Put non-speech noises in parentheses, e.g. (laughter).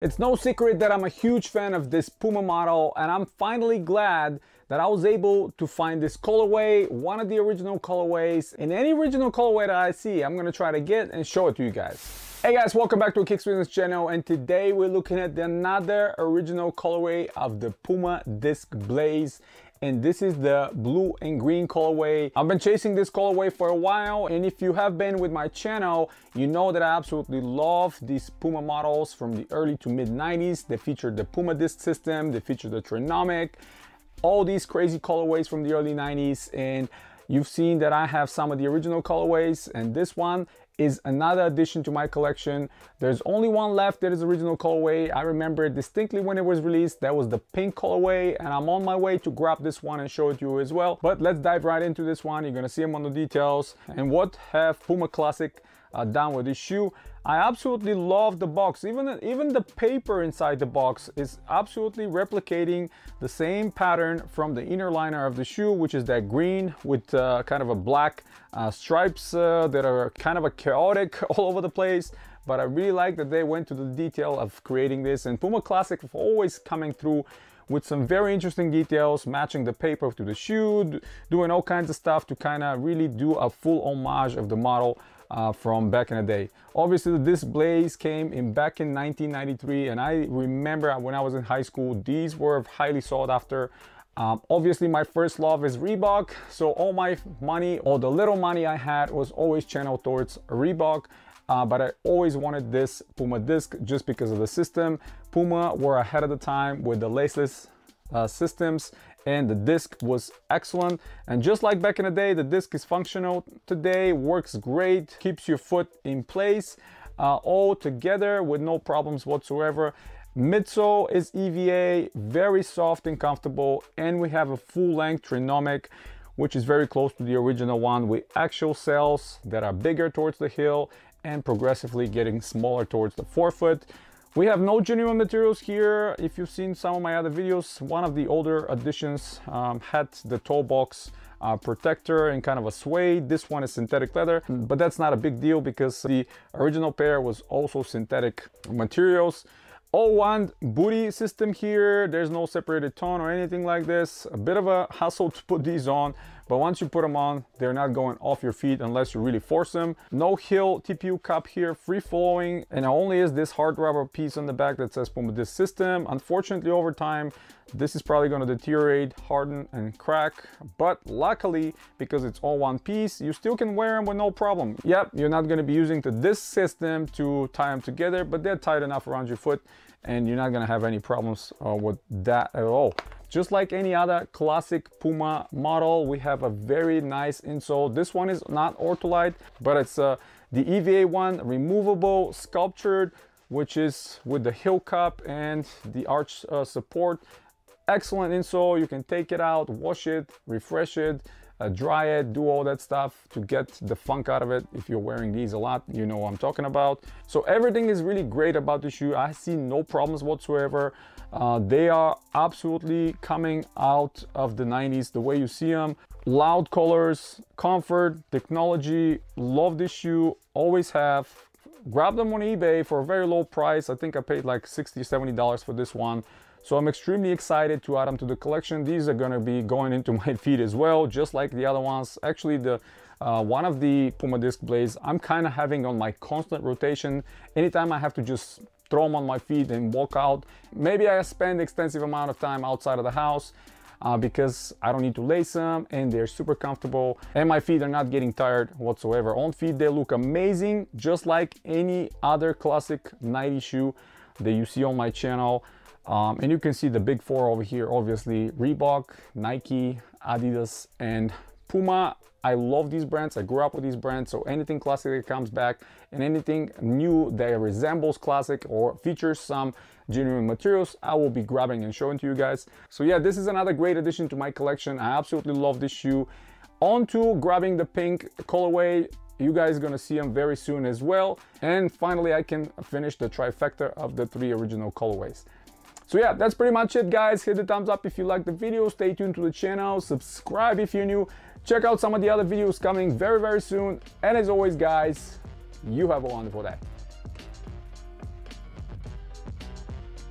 It's no secret that I'm a huge fan of this Puma model and I'm finally glad that I was able to find this colorway, one of the original colorways. In any original colorway that I see, I'm gonna try to get and show it to you guys. Hey guys, welcome back to Kicksreason channel and today we're looking at another original colorway of the Puma Disc Blaze and this is the blue and green colorway. I've been chasing this colorway for a while and if you have been with my channel, you know that I absolutely love these Puma models from the early to mid 90s. They featured the Puma disc system, they featured the Trinomic, all these crazy colorways from the early 90s and You've seen that I have some of the original colorways and this one is another addition to my collection. There's only one left that is original colorway. I remember distinctly when it was released, that was the pink colorway and I'm on my way to grab this one and show it to you as well. But let's dive right into this one. You're gonna see them on the details and what have Puma Classic uh, this shoe. I absolutely love the box. Even, even the paper inside the box is absolutely replicating the same pattern from the inner liner of the shoe, which is that green with uh, kind of a black uh, stripes uh, that are kind of a chaotic (laughs) all over the place. But I really like that they went to the detail of creating this and Puma Classic always coming through with some very interesting details, matching the paper to the shoe, doing all kinds of stuff to kind of really do a full homage of the model uh, from back in the day. Obviously, this blaze came in back in 1993, and I remember when I was in high school, these were highly sought after. Um, obviously, my first love is Reebok, so all my money, all the little money I had was always channeled towards Reebok. Uh, but I always wanted this Puma disc just because of the system. Puma were ahead of the time with the laceless uh, systems and the disc was excellent. And just like back in the day the disc is functional. Today works great keeps your foot in place uh, all together with no problems whatsoever. Midsole is EVA very soft and comfortable. And we have a full length trinomic which is very close to the original one with actual cells that are bigger towards the heel and progressively getting smaller towards the forefoot we have no genuine materials here. If you've seen some of my other videos, one of the older editions um, had the toe box uh, protector and kind of a suede. This one is synthetic leather, but that's not a big deal because the original pair was also synthetic materials. All one booty system here. There's no separated tone or anything like this. A bit of a hassle to put these on, but once you put them on, they're not going off your feet unless you really force them. No heel TPU cup here, free flowing, and only is this hard rubber piece on the back that says Puma Disc System. Unfortunately, over time, this is probably going to deteriorate, harden, and crack. But luckily, because it's all one piece, you still can wear them with no problem. Yep, you're not going to be using the disc system to tie them together, but they're tight enough around your foot and you're not going to have any problems uh, with that at all. Just like any other classic Puma model, we have a very nice insole. This one is not Ortholite, but it's uh, the EVA one, removable, sculptured, which is with the heel cup and the arch uh, support excellent insole. You can take it out, wash it, refresh it, uh, dry it, do all that stuff to get the funk out of it. If you're wearing these a lot, you know what I'm talking about. So everything is really great about the shoe. I see no problems whatsoever. Uh, they are absolutely coming out of the 90s the way you see them. Loud colors, comfort, technology, love this shoe, always have. Grab them on eBay for a very low price. I think I paid like 60 $70 for this one. So I'm extremely excited to add them to the collection. These are gonna be going into (laughs) my feet as well, just like the other ones. Actually, the uh, one of the Puma Disc Blaze, I'm kind of having on my constant rotation. Anytime I have to just throw them on my feet and walk out, maybe I spend extensive amount of time outside of the house uh, because I don't need to lace them and they're super comfortable and my feet are not getting tired whatsoever. On feet, they look amazing, just like any other classic 90 shoe that you see on my channel. Um, and you can see the big four over here, obviously Reebok, Nike, Adidas, and Puma. I love these brands. I grew up with these brands. So anything classic that comes back and anything new that resembles classic or features some genuine materials, I will be grabbing and showing to you guys. So yeah, this is another great addition to my collection. I absolutely love this shoe. On to grabbing the pink colorway. You guys are gonna see them very soon as well. And finally, I can finish the trifecta of the three original colorways. So yeah, that's pretty much it guys. Hit the thumbs up if you like the video. Stay tuned to the channel. Subscribe if you're new. Check out some of the other videos coming very, very soon. And as always guys, you have a wonderful day.